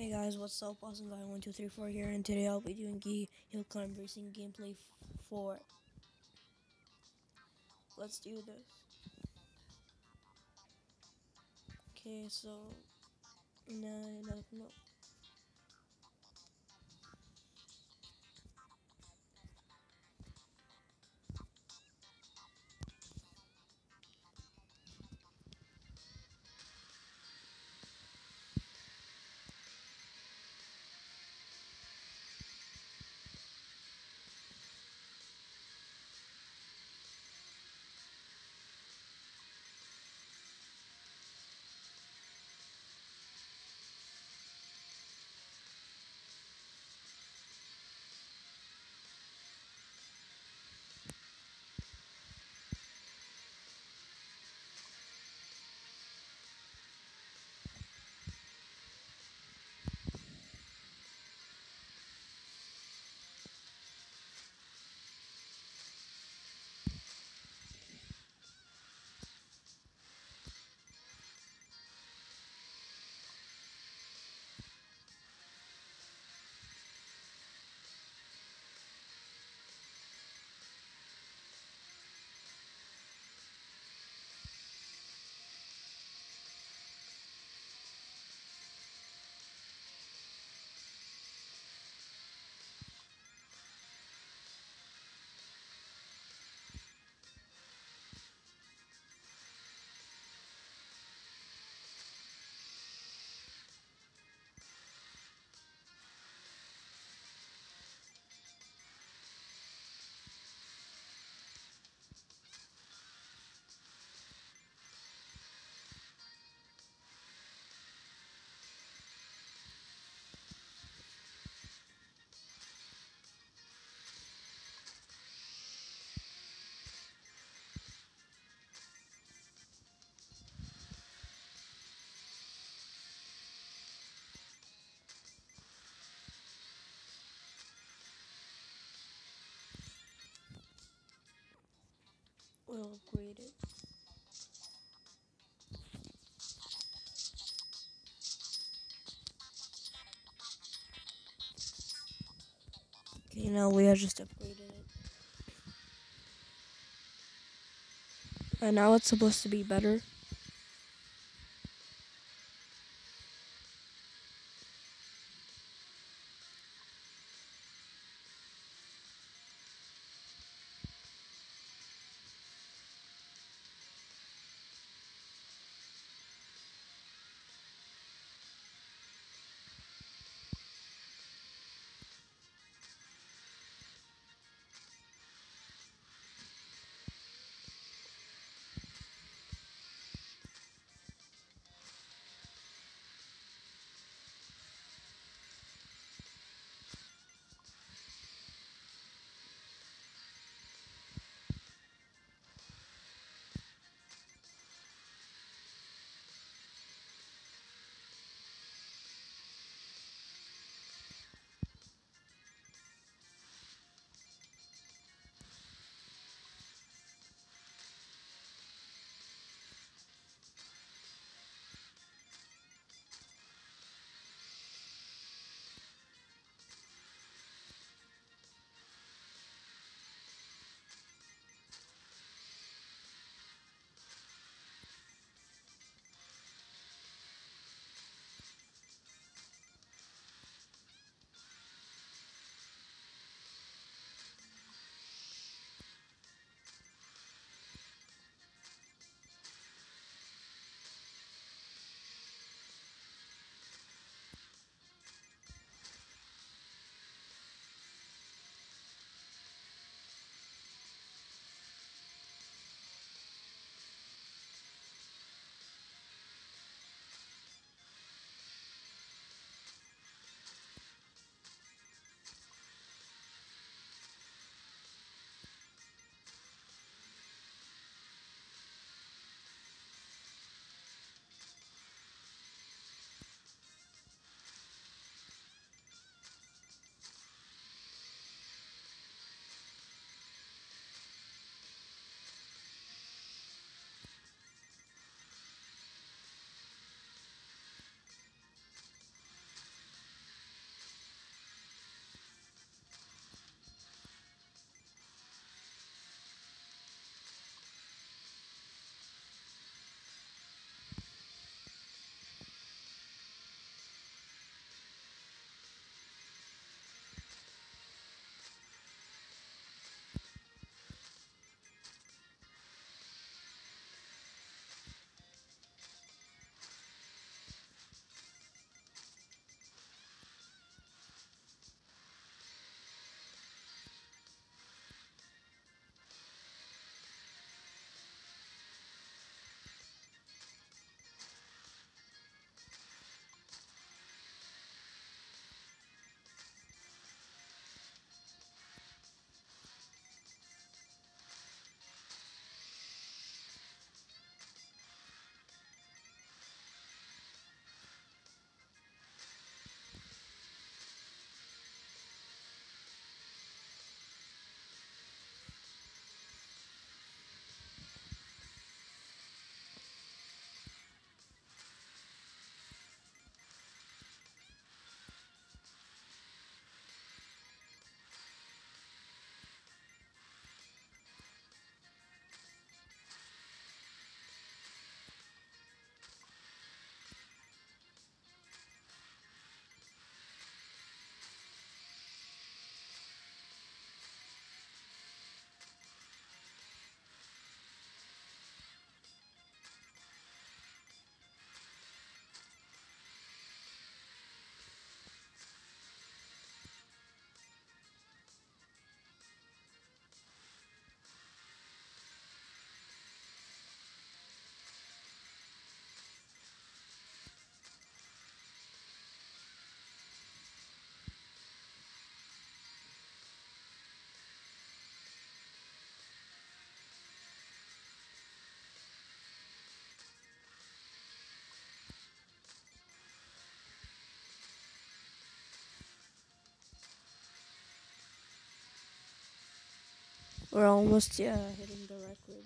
Hey guys, what's up? Awesome guy one two three four here, and today I'll be doing Gi Hill Climb Racing gameplay four. Let's do this. Okay, so no, no, no. We'll upgrade it. Okay, now we have just upgraded it. And now it's supposed to be better. We're almost yeah hitting the record.